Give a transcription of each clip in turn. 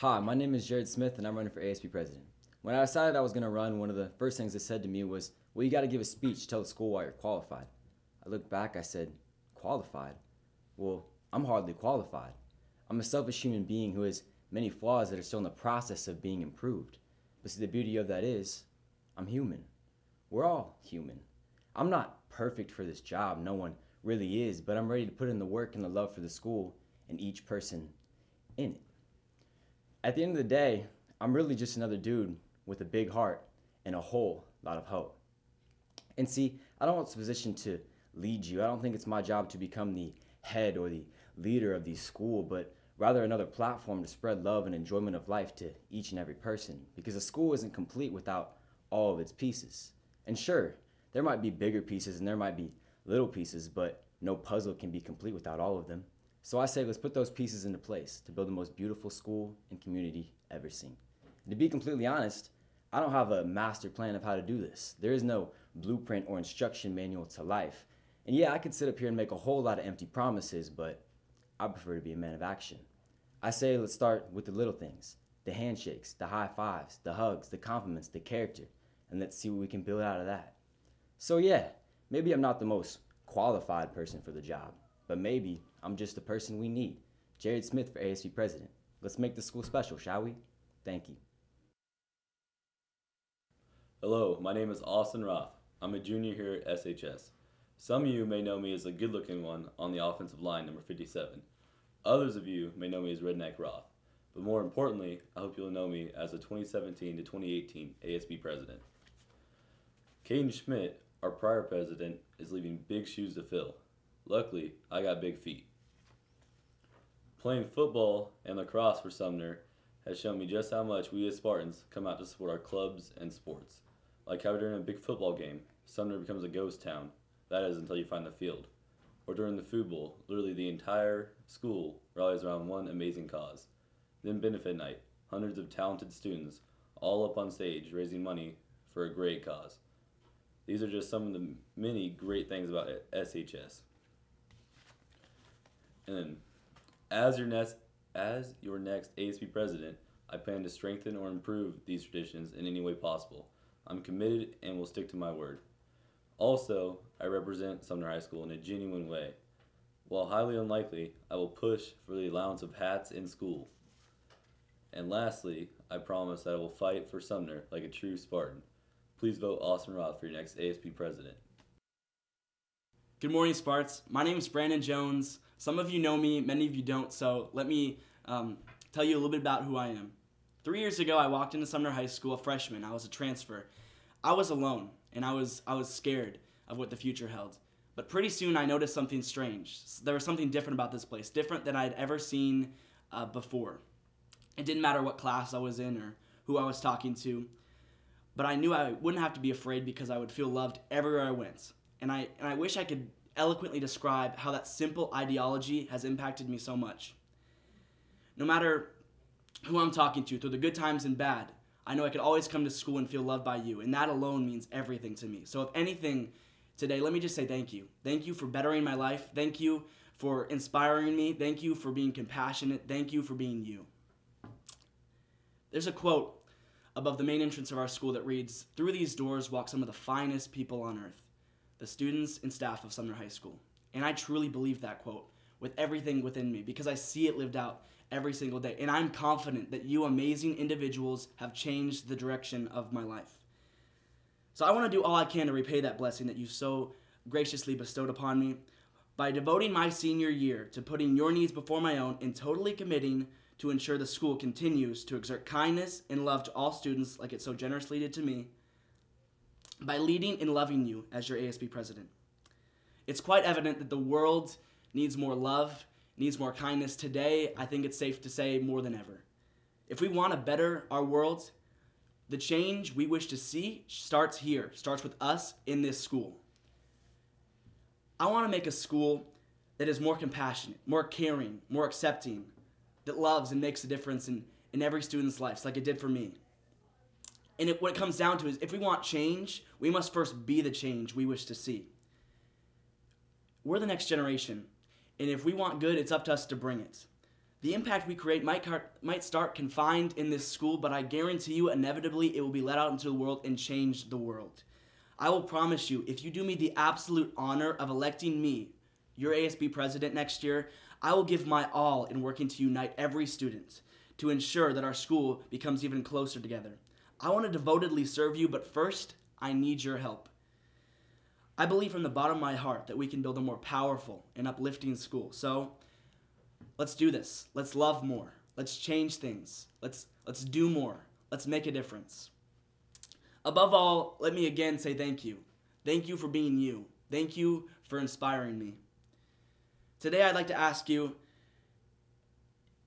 Hi, my name is Jared Smith and I'm running for ASB president. When I decided I was going to run, one of the first things they said to me was, Well, you got to give a speech, tell the school why you're qualified. I looked back, I said, Qualified? Well, I'm hardly qualified. I'm a selfish human being who has many flaws that are still in the process of being improved. But see, the beauty of that is, I'm human. We're all human. I'm not perfect for this job, no one really is, but I'm ready to put in the work and the love for the school and each person in it. At the end of the day, I'm really just another dude with a big heart and a whole lot of hope. And see, I don't want this position to lead you. I don't think it's my job to become the head or the leader of the school, but rather another platform to spread love and enjoyment of life to each and every person. Because a school isn't complete without all of its pieces. And sure, there might be bigger pieces and there might be little pieces, but no puzzle can be complete without all of them. So I say let's put those pieces into place to build the most beautiful school and community ever seen. And to be completely honest, I don't have a master plan of how to do this. There is no blueprint or instruction manual to life. And yeah, I could sit up here and make a whole lot of empty promises, but I prefer to be a man of action. I say let's start with the little things the handshakes, the high fives, the hugs, the compliments, the character, and let's see what we can build out of that. So, yeah, maybe I'm not the most qualified person for the job, but maybe I'm just the person we need. Jared Smith for ASB president. Let's make the school special, shall we? Thank you. Hello, my name is Austin Roth. I'm a junior here at SHS. Some of you may know me as the good looking one on the offensive line, number 57. Others of you may know me as Redneck Roth. But more importantly, I hope you'll know me as the 2017 to 2018 ASB president. Caden Schmidt, our prior president, is leaving big shoes to fill. Luckily, I got big feet. Playing football and lacrosse for Sumner has shown me just how much we as Spartans come out to support our clubs and sports. Like how during a big football game, Sumner becomes a ghost town. That is until you find the field. Or during the food bowl, literally the entire school rallies around one amazing cause. Then benefit night, hundreds of talented students all up on stage raising money for a great cause. These are just some of the many great things about SHS. And then, as your next as your next ASB president, I plan to strengthen or improve these traditions in any way possible. I'm committed and will stick to my word. Also, I represent Sumner High School in a genuine way. While highly unlikely, I will push for the allowance of hats in school. And lastly, I promise that I will fight for Sumner like a true Spartan. Please vote Austin Roth for your next ASB president. Good morning, Sparts. My name is Brandon Jones. Some of you know me, many of you don't, so let me um, tell you a little bit about who I am. Three years ago, I walked into Sumner High School, a freshman. I was a transfer. I was alone, and I was, I was scared of what the future held. But pretty soon, I noticed something strange. There was something different about this place, different than I'd ever seen uh, before. It didn't matter what class I was in or who I was talking to, but I knew I wouldn't have to be afraid because I would feel loved everywhere I went. And I, and I wish I could eloquently describe how that simple ideology has impacted me so much. No matter who I'm talking to, through the good times and bad, I know I could always come to school and feel loved by you, and that alone means everything to me. So, if anything, today, let me just say thank you. Thank you for bettering my life. Thank you for inspiring me. Thank you for being compassionate. Thank you for being you. There's a quote above the main entrance of our school that reads Through these doors walk some of the finest people on earth, the students and staff of Sumner High School. And I truly believe that quote with everything within me because I see it lived out every single day. And I'm confident that you amazing individuals have changed the direction of my life. So I want to do all I can to repay that blessing that you so graciously bestowed upon me by devoting my senior year to putting your needs before my own and totally committing to ensure the school continues to exert kindness and love to all students like it so generously did to me by leading and loving you as your ASB president. It's quite evident that the world needs more love, needs more kindness today. I think it's safe to say more than ever. If we want to better our world, the change we wish to see starts here, starts with us in this school. I want to make a school that is more compassionate, more caring, more accepting, that loves and makes a difference in, in every student's life, like it did for me. And it, what it comes down to is if we want change, we must first be the change we wish to see. We're the next generation, and if we want good, it's up to us to bring it. The impact we create might, car- might start confined in this school, but I guarantee you, inevitably, it will be let out into the world and change the world. I will promise you, if you do me the absolute honor of electing me, your ASB president next year, I will give my all in working to unite every student to ensure that our school becomes even closer together. I want to devotedly serve you, but first, I need your help. I believe from the bottom of my heart that we can build a more powerful and uplifting school. So, let's do this. Let's love more. Let's change things. Let's let's do more. Let's make a difference. Above all, let me again say thank you. Thank you for being you. Thank you for inspiring me. Today I'd like to ask you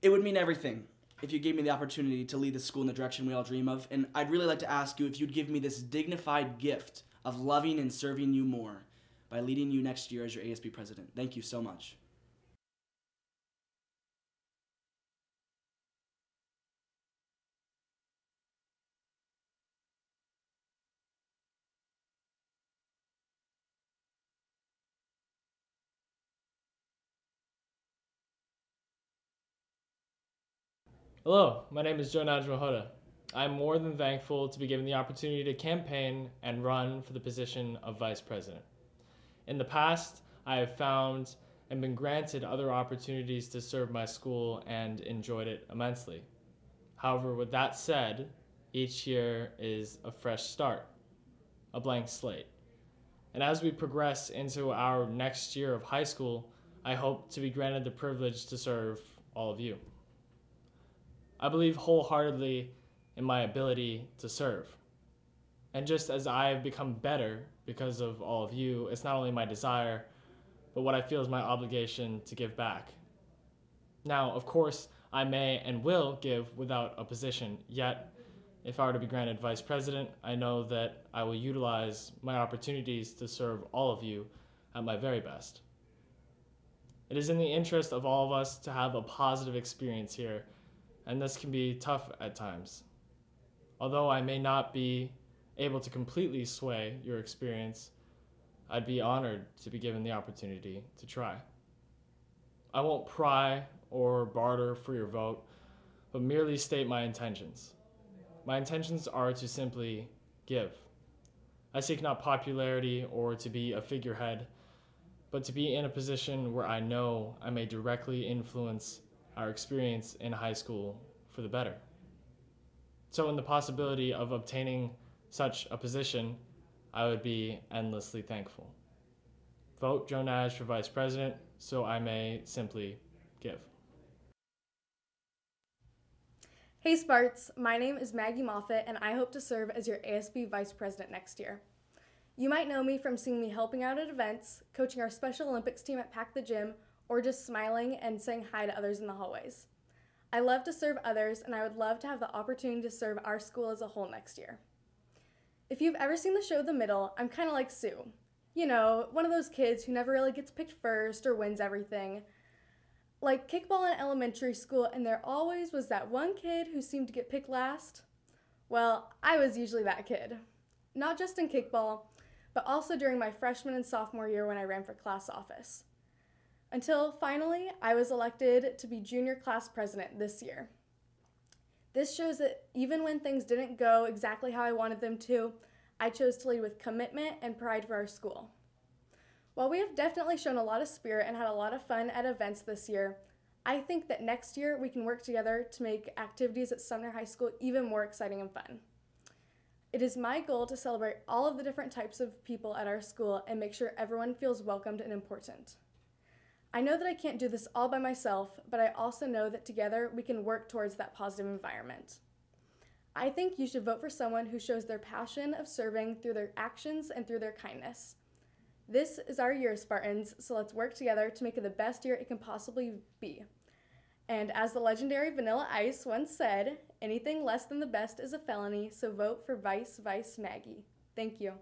it would mean everything if you gave me the opportunity to lead the school in the direction we all dream of, and I'd really like to ask you if you'd give me this dignified gift of loving and serving you more by leading you next year as your ASB president. Thank you so much. Hello, my name is Joe Najmahoda. I'm more than thankful to be given the opportunity to campaign and run for the position of Vice President. In the past, I have found and been granted other opportunities to serve my school and enjoyed it immensely. However, with that said, each year is a fresh start, a blank slate. And as we progress into our next year of high school, I hope to be granted the privilege to serve all of you. I believe wholeheartedly in my ability to serve. And just as I have become better because of all of you, it's not only my desire, but what I feel is my obligation to give back. Now, of course, I may and will give without a position, yet, if I were to be granted vice president, I know that I will utilize my opportunities to serve all of you at my very best. It is in the interest of all of us to have a positive experience here and this can be tough at times. Although I may not be able to completely sway your experience, I'd be honored to be given the opportunity to try. I won't pry or barter for your vote, but merely state my intentions. My intentions are to simply give. I seek not popularity or to be a figurehead, but to be in a position where I know I may directly influence our experience in high school for the better. So, in the possibility of obtaining such a position, I would be endlessly thankful. Vote Joe Nash for Vice President so I may simply give. Hey Sparts, my name is Maggie Moffat and I hope to serve as your ASB Vice President next year. You might know me from seeing me helping out at events, coaching our Special Olympics team at Pack the Gym, or just smiling and saying hi to others in the hallways. I love to serve others, and I would love to have the opportunity to serve our school as a whole next year. If you've ever seen the show The Middle, I'm kind of like Sue. You know, one of those kids who never really gets picked first or wins everything. Like kickball in elementary school, and there always was that one kid who seemed to get picked last. Well, I was usually that kid. Not just in kickball, but also during my freshman and sophomore year when I ran for class office until finally I was elected to be junior class president this year. This shows that even when things didn't go exactly how I wanted them to, I chose to lead with commitment and pride for our school. While we have definitely shown a lot of spirit and had a lot of fun at events this year, I think that next year we can work together to make activities at Sumner High School even more exciting and fun. It is my goal to celebrate all of the different types of people at our school and make sure everyone feels welcomed and important. I know that I can't do this all by myself, but I also know that together we can work towards that positive environment. I think you should vote for someone who shows their passion of serving through their actions and through their kindness. This is our year, Spartans, so let's work together to make it the best year it can possibly be. And as the legendary Vanilla Ice once said, anything less than the best is a felony, so vote for Vice Vice Maggie. Thank you.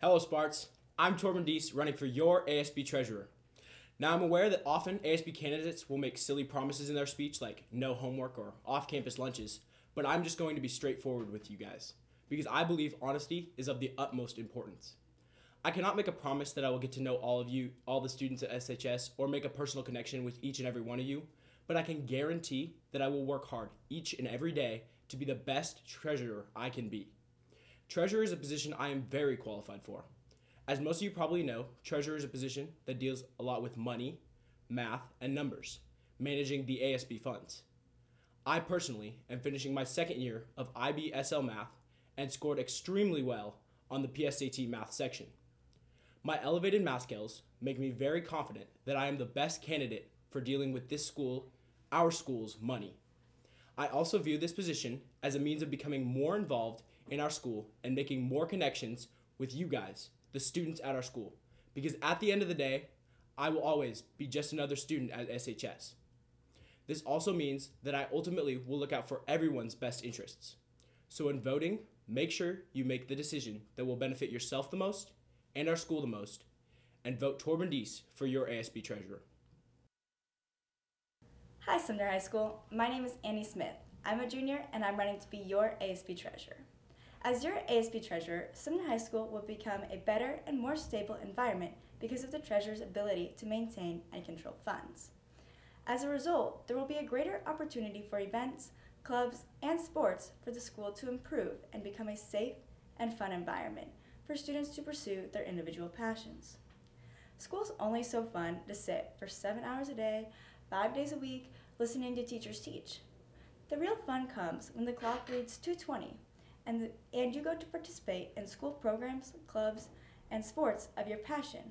Hello, Sparts. I'm Torben Deese, running for your ASB treasurer. Now, I'm aware that often ASB candidates will make silly promises in their speech, like no homework or off campus lunches, but I'm just going to be straightforward with you guys, because I believe honesty is of the utmost importance. I cannot make a promise that I will get to know all of you, all the students at SHS, or make a personal connection with each and every one of you, but I can guarantee that I will work hard each and every day to be the best treasurer I can be. Treasurer is a position I am very qualified for. As most of you probably know, treasurer is a position that deals a lot with money, math, and numbers, managing the ASB funds. I personally am finishing my second year of IBSL math and scored extremely well on the PSAT math section. My elevated math skills make me very confident that I am the best candidate for dealing with this school, our school's money. I also view this position as a means of becoming more involved in our school and making more connections with you guys, the students at our school. Because at the end of the day, I will always be just another student at SHS. This also means that I ultimately will look out for everyone's best interests. So, in voting, make sure you make the decision that will benefit yourself the most and our school the most, and vote Torben Deese for your ASB treasurer. Hi, Sumner High School. My name is Annie Smith. I'm a junior and I'm running to be your ASB treasurer. As your ASB treasurer, Sumner High School will become a better and more stable environment because of the treasurer's ability to maintain and control funds. As a result, there will be a greater opportunity for events, clubs, and sports for the school to improve and become a safe and fun environment for students to pursue their individual passions. School's only so fun to sit for seven hours a day, five days a week, listening to teachers teach. The real fun comes when the clock reads 220 and, the, and you go to participate in school programs, clubs, and sports of your passion,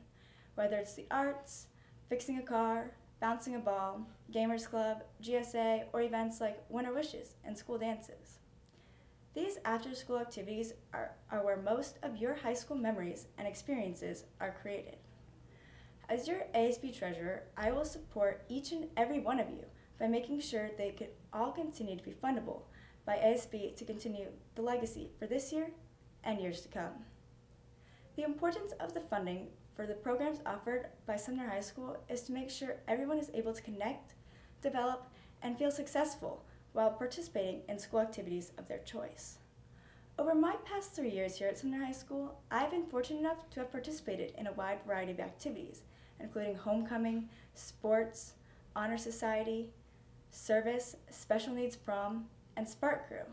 whether it's the arts, fixing a car, bouncing a ball, gamers club, GSA, or events like Winter Wishes and school dances. These after school activities are, are where most of your high school memories and experiences are created. As your ASB treasurer, I will support each and every one of you by making sure they can all continue to be fundable by ASB to continue the legacy for this year and years to come. The importance of the funding for the programs offered by Sumner High School is to make sure everyone is able to connect, develop, and feel successful while participating in school activities of their choice. Over my past three years here at Sumner High School, I've been fortunate enough to have participated in a wide variety of activities, including homecoming, sports, honor society, service, special needs prom, and Spark Crew.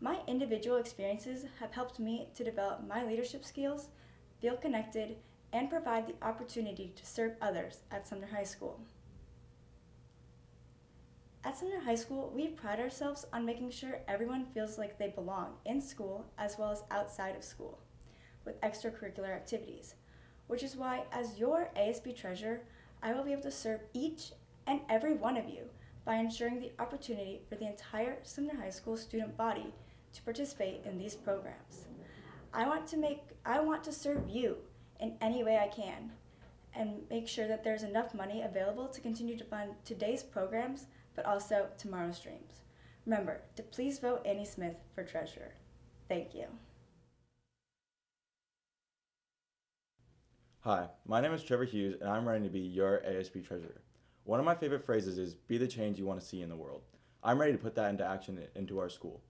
My individual experiences have helped me to develop my leadership skills, feel connected, and provide the opportunity to serve others at Sumner High School. At Sumner High School, we pride ourselves on making sure everyone feels like they belong in school as well as outside of school with extracurricular activities, which is why, as your ASB treasurer, I will be able to serve each and every one of you by ensuring the opportunity for the entire Sumner High School student body to participate in these programs. I want to make I want to serve you in any way I can and make sure that there's enough money available to continue to fund today's programs but also tomorrow's dreams. Remember to please vote Annie Smith for treasurer. Thank you. Hi, my name is Trevor Hughes and I'm running to be your ASB treasurer. One of my favorite phrases is be the change you want to see in the world. I'm ready to put that into action into our school.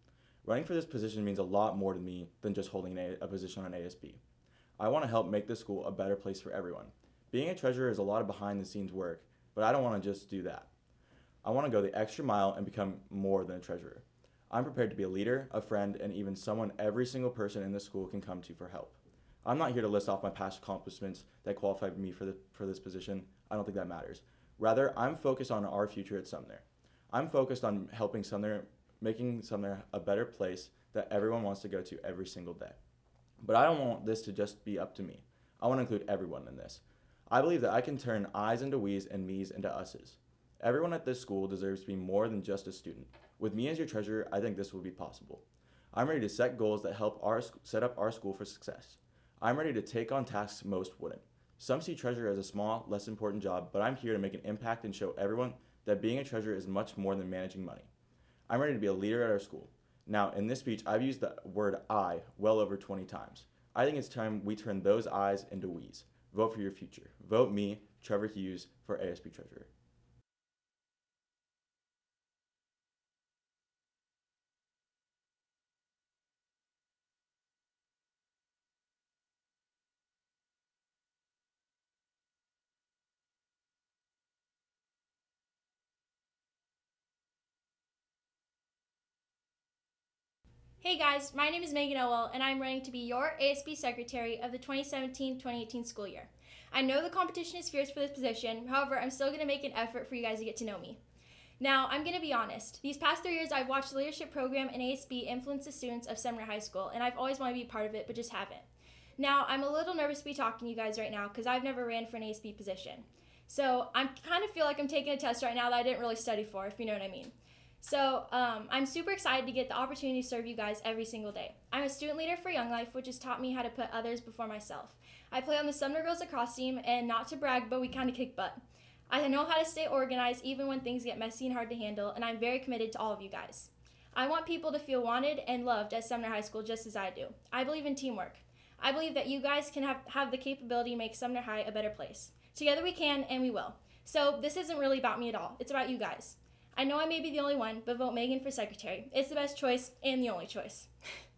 Running for this position means a lot more to me than just holding a, position on ASB. I want to help make this school a better place for everyone. Being a treasurer is a lot of behind the scenes work, but I don't want to just do that. I want to go the extra mile and become more than a treasurer. I'm prepared to be a leader, a friend, and even someone every single person in the school can come to for help. I'm not here to list off my past accomplishments that qualified me for, the, for this position. I don't think that matters. Rather, I'm focused on our future at Sumner. I'm focused on helping Sumner, making Sumner a better place that everyone wants to go to every single day. But I don't want this to just be up to me. I want to include everyone in this. I believe that I can turn I's into we's and me's into us's. Everyone at this school deserves to be more than just a student. With me as your treasurer, I think this will be possible. I'm ready to set goals that help our set up our school for success. I'm ready to take on tasks most wouldn't. Some see treasurer as a small, less important job, but I'm here to make an impact and show everyone that being a treasurer is much more than managing money. I'm ready to be a leader at our school. Now, in this speech, I've used the word I well over 20 times. I think it's time we turn those eyes into we's. Vote for your future. Vote me, Trevor Hughes, for ASB Treasurer. Hey guys, my name is Megan Owell, and I'm running to be your ASB Secretary of the 2017 2018 school year. I know the competition is fierce for this position, however, I'm still going to make an effort for you guys to get to know me. Now, I'm going to be honest. These past three years, I've watched the leadership program in ASB influence the students of Sumner High School, and I've always wanted to be part of it, but just haven't. Now, I'm a little nervous to be talking to you guys right now because I've never ran for an ASB position. So I kind of feel like I'm taking a test right now that I didn't really study for, if you know what I mean. So um, I'm super excited to get the opportunity to serve you guys every single day. I'm a student leader for Young Life, which has taught me how to put others before myself. I play on the Sumner Girls Lacrosse team, and not to brag, but we kind of kick butt. I know how to stay organized even when things get messy and hard to handle, and I'm very committed to all of you guys. I want people to feel wanted and loved at Sumner High School just as I do. I believe in teamwork. I believe that you guys can have, have the capability to make Sumner High a better place. Together we can, and we will. So this isn't really about me at all. It's about you guys. I know I may be the only one, but vote Megan for secretary. It's the best choice and the only choice.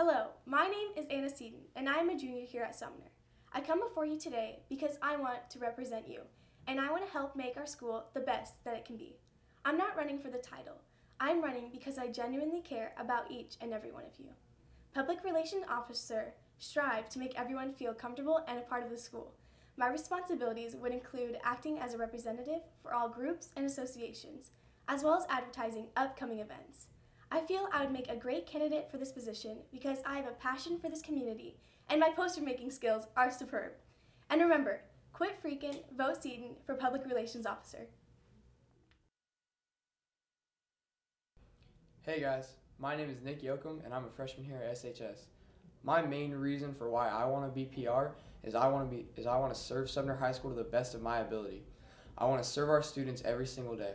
Hello, my name is Anna Seaton, and I am a junior here at Sumner. I come before you today because I want to represent you, and I want to help make our school the best that it can be. I'm not running for the title. I'm running because I genuinely care about each and every one of you. Public Relations Officer strive to make everyone feel comfortable and a part of the school. My responsibilities would include acting as a representative for all groups and associations, as well as advertising upcoming events. I feel I would make a great candidate for this position because I have a passion for this community and my poster making skills are superb. And remember, quit freaking, vote Seaton for Public Relations Officer. Hey guys, my name is Nick Yoakum and I'm a freshman here at SHS. My main reason for why I want to be PR is I want to be is I want to serve Sumner High School to the best of my ability. I want to serve our students every single day.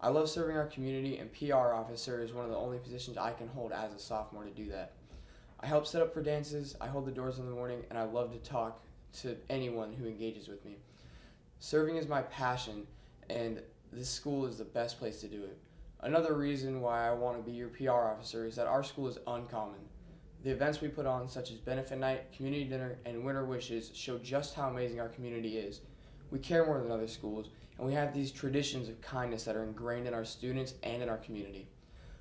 I love serving our community, and PR officer is one of the only positions I can hold as a sophomore to do that. I help set up for dances, I hold the doors in the morning, and I love to talk to anyone who engages with me. Serving is my passion, and this school is the best place to do it. Another reason why I want to be your PR officer is that our school is uncommon. The events we put on, such as Benefit Night, Community Dinner, and Winter Wishes, show just how amazing our community is. We care more than other schools, and we have these traditions of kindness that are ingrained in our students and in our community.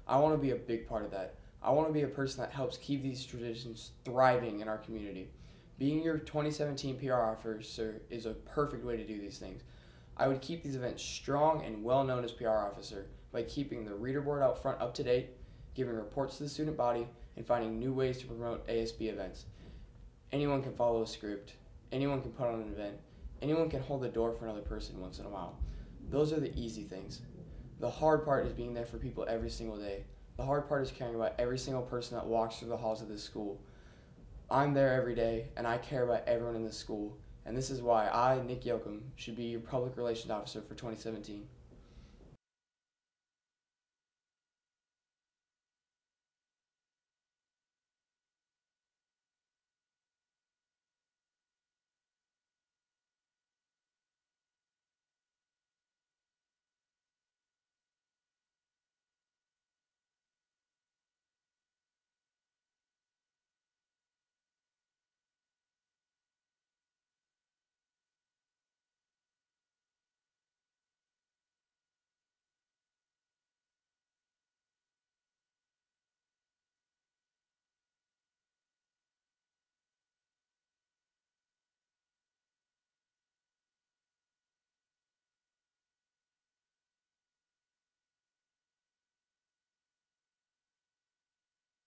I want to be a big part of that. I want to be a person that helps keep these traditions thriving in our community. Being your 2017 PR officer is a perfect way to do these things. I would keep these events strong and well known as PR officer by keeping the reader board out front up to date, giving reports to the student body, and finding new ways to promote ASB events. Anyone can follow a script, anyone can put on an event, Anyone can hold the door for another person once in a while. Those are the easy things. The hard part is being there for people every single day. The hard part is caring about every single person that walks through the halls of this school. I'm there every day, and I care about everyone in this school. And this is why I, Nick Yoakum, should be your public relations officer for 2017.